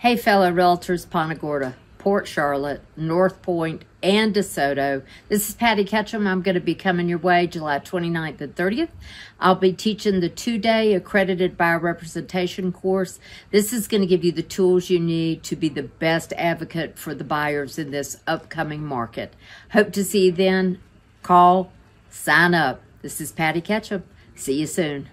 Hey, fellow realtors, Punta Gorda, Port Charlotte, North Port, and DeSoto. This is Patty Ketchum. I'm going to be coming your way July 29th and 30th. I'll be teaching the two-day accredited buyer representation course. This is going to give you the tools you need to be the best advocate for the buyers in this upcoming market. Hope to see you then. Call, sign up. This is Patty Ketchum. See you soon.